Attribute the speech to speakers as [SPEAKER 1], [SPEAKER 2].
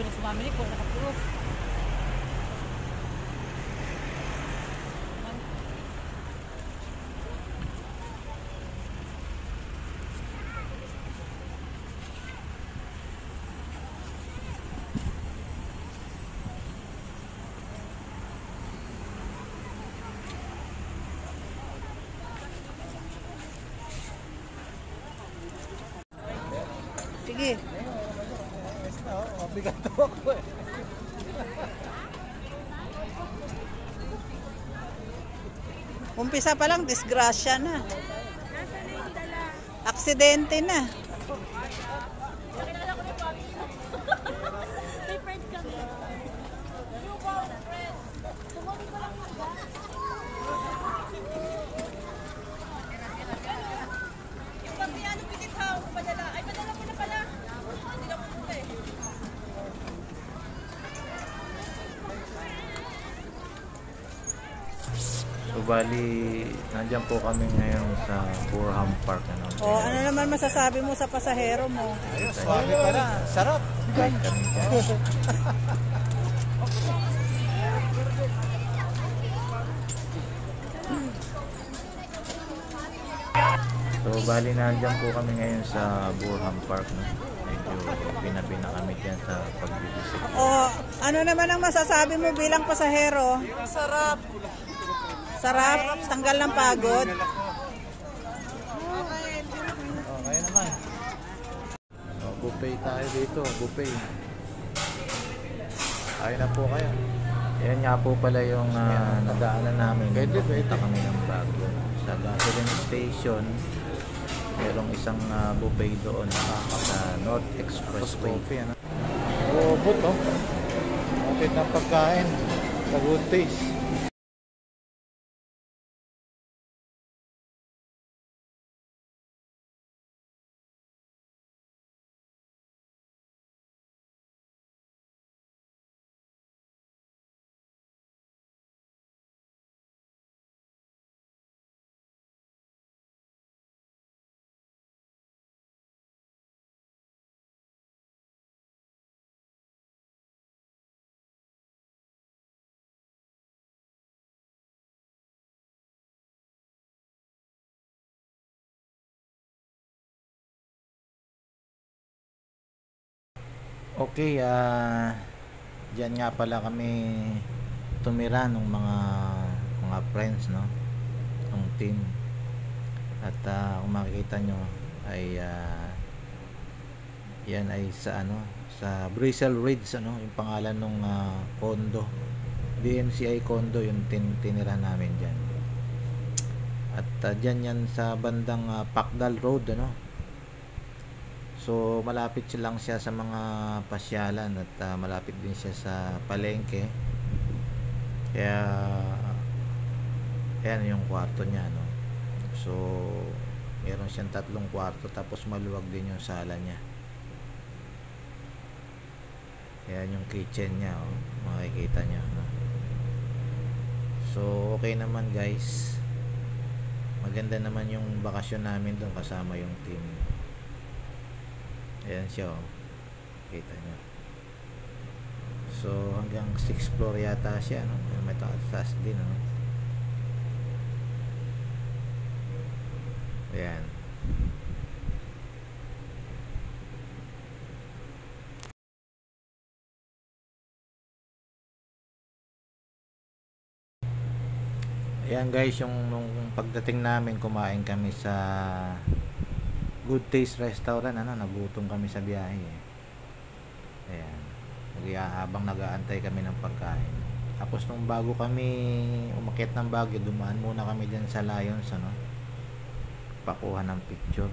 [SPEAKER 1] na si Mami Nico, nakaproof. Sige.
[SPEAKER 2] Mabigato ako eh.
[SPEAKER 1] Umpisa pa lang, disgrasya na. Aksidente na.
[SPEAKER 2] So bali, nandyan po kami ngayon sa Burham Park. Ano?
[SPEAKER 1] O, ano naman masasabi mo sa pasahero mo?
[SPEAKER 2] Ayos,
[SPEAKER 3] Swabe pala. Sarap.
[SPEAKER 2] Kahit kami dyan. So bali nandyan po kami ngayon sa Burham Park. No? Medyo binabi na kami dyan sa pag-visit.
[SPEAKER 1] O, ano naman ang masasabi mo bilang pasahero?
[SPEAKER 3] Sarap.
[SPEAKER 1] Sarap, tanggal ng pagod.
[SPEAKER 3] Oh, kaya naman.
[SPEAKER 2] So, buffet tayo dito, buffet. Ayun na po kayo. Yan nga po pala yung ah, nadaanan namin.
[SPEAKER 3] Pwede,
[SPEAKER 2] Pupunta kami ng Baguio. Sa gasoline station, merong isang ah, buffet doon sa North Expressway.
[SPEAKER 3] Coffee, ano? Robot, oh. Bakit ng pagkain? Sa good taste.
[SPEAKER 2] Okay, ah diyan nga pala kami tumira ng mga mga friends, no? Ng team. At ah, kung makikita nyo ay ah, yan ay sa ano sa Bristle Ridge ano yung pangalan ng condo DMCI condo yung tin tinira namin diyan at uh, dyan yan sa bandang ah, Pakdal Road ano So malapit lang siya sa mga pasyalan at ah, malapit din siya sa palengke. Kaya ayan yung kwarto niya no. So meron siyang tatlong kwarto tapos maluwag din yung sala niya. Ayan yung kitchen niya oh. Makikita niyo no. So okay naman guys. Maganda naman yung bakasyon namin doon kasama yung team. Ayan siya oh. Kita nyo. So hanggang 6th floor yata siya no. May taas din no. Ayan. Ayan guys, yung nung pagdating namin kumain kami sa Good Taste Restaurant, ano, nagutom kami sa biyahe. Eh. Ayan. Habang nag-aantay kami ng pagkain. Tapos nung bago kami umakyat ng Baguio, dumaan muna kami dyan sa Lions, ano, pakuha ng picture.